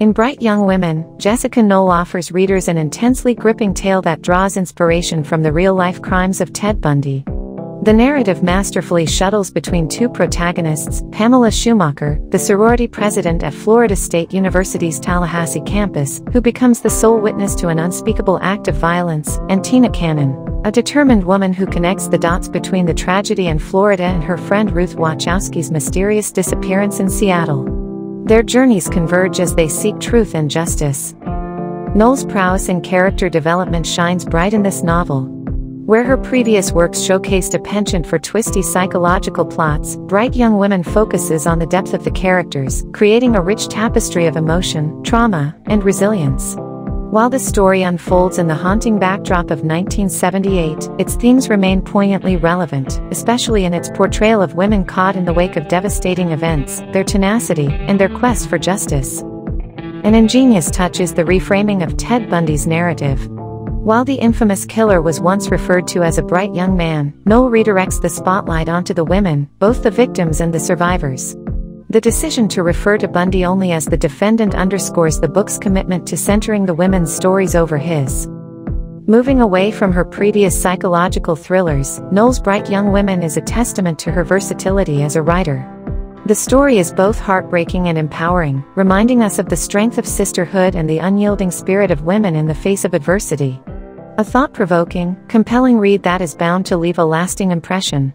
In Bright Young Women, Jessica Knoll offers readers an intensely gripping tale that draws inspiration from the real-life crimes of Ted Bundy. The narrative masterfully shuttles between two protagonists, Pamela Schumacher, the sorority president at Florida State University's Tallahassee campus, who becomes the sole witness to an unspeakable act of violence, and Tina Cannon, a determined woman who connects the dots between the tragedy in Florida and her friend Ruth Wachowsky's mysterious disappearance in Seattle. Their journeys converge as they seek truth and justice. Knoll's prowess in character development shines bright in this novel. Where her previous works showcased a penchant for twisty psychological plots, Bright Young Women focuses on the depth of the characters, creating a rich tapestry of emotion, trauma, and resilience. While the story unfolds in the haunting backdrop of 1978, its themes remain poignantly relevant, especially in its portrayal of women caught in the wake of devastating events, their tenacity, and their quest for justice. An ingenious touch is the reframing of Ted Bundy's narrative. While the infamous killer was once referred to as a bright young man, Knoll redirects the spotlight onto the women, both the victims and the survivors. The decision to refer to Bundy only as the defendant underscores the book's commitment to centering the women's stories over his. Moving away from her previous psychological thrillers, Knoll's Bright Young Women is a testament to her versatility as a writer. The story is both heartbreaking and empowering, reminding us of the strength of sisterhood and the unyielding spirit of women in the face of adversity. A thought-provoking, compelling read that is bound to leave a lasting impression.